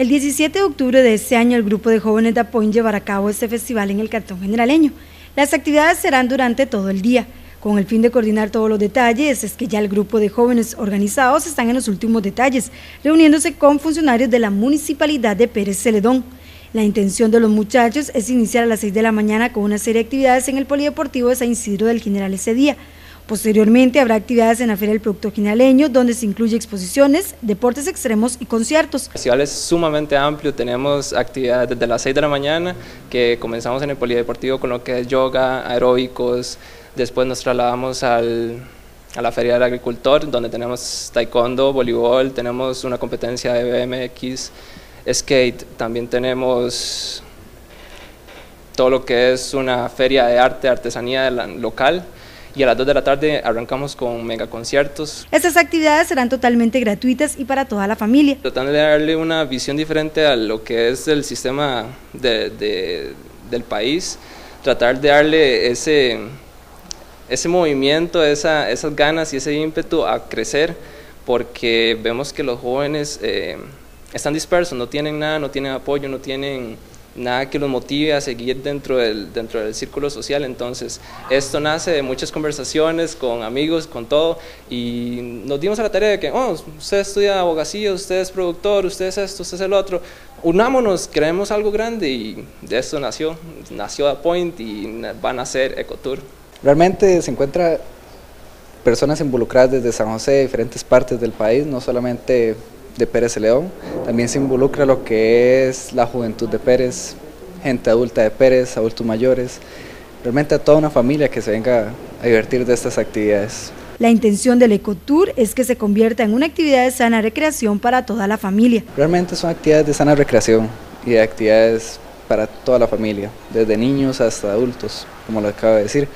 El 17 de octubre de este año, el grupo de jóvenes de Apoin llevará a cabo este festival en el Cantón Generaleño. Las actividades serán durante todo el día. Con el fin de coordinar todos los detalles, es que ya el grupo de jóvenes organizados están en los últimos detalles, reuniéndose con funcionarios de la Municipalidad de Pérez Celedón. La intención de los muchachos es iniciar a las 6 de la mañana con una serie de actividades en el Polideportivo de San Isidro del General ese día. Posteriormente habrá actividades en la Feria del Producto Generaleño, donde se incluye exposiciones, deportes extremos y conciertos. El festival es sumamente amplio, tenemos actividades desde las 6 de la mañana, que comenzamos en el polideportivo con lo que es yoga, aeróbicos, después nos trasladamos al, a la Feria del Agricultor, donde tenemos taekwondo, voleibol, tenemos una competencia de BMX, skate, también tenemos todo lo que es una feria de arte, artesanía local, y a las 2 de la tarde arrancamos con mega conciertos. Estas actividades serán totalmente gratuitas y para toda la familia. Tratando de darle una visión diferente a lo que es el sistema de, del país, tratar de darle ese, ese movimiento, esa, esas ganas y ese ímpetu a crecer, porque vemos que los jóvenes eh, están dispersos, no tienen nada, no tienen apoyo, no tienen nada que los motive a seguir dentro del, dentro del círculo social. Entonces, esto nace de muchas conversaciones con amigos, con todo, y nos dimos a la tarea de que, oh, usted estudia abogacía, usted es productor, usted es esto, usted es el otro, unámonos, creemos algo grande, y de esto nació, nació A Point y van a ser Ecotour. Realmente se encuentra personas involucradas desde San José, de diferentes partes del país, no solamente de Pérez León. También se involucra lo que es la juventud de Pérez, gente adulta de Pérez, adultos mayores, realmente a toda una familia que se venga a divertir de estas actividades. La intención del Ecotour es que se convierta en una actividad de sana recreación para toda la familia. Realmente son actividades de sana recreación y de actividades para toda la familia, desde niños hasta adultos, como lo acabo de decir.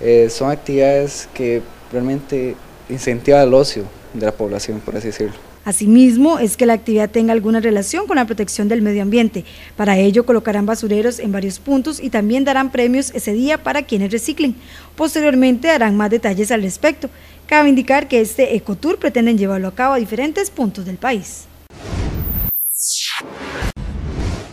Eh, son actividades que realmente incentivan el ocio de la población, por así decirlo. Asimismo, es que la actividad tenga alguna relación con la protección del medio ambiente. Para ello, colocarán basureros en varios puntos y también darán premios ese día para quienes reciclen. Posteriormente, darán más detalles al respecto. Cabe indicar que este Ecotour pretenden llevarlo a cabo a diferentes puntos del país.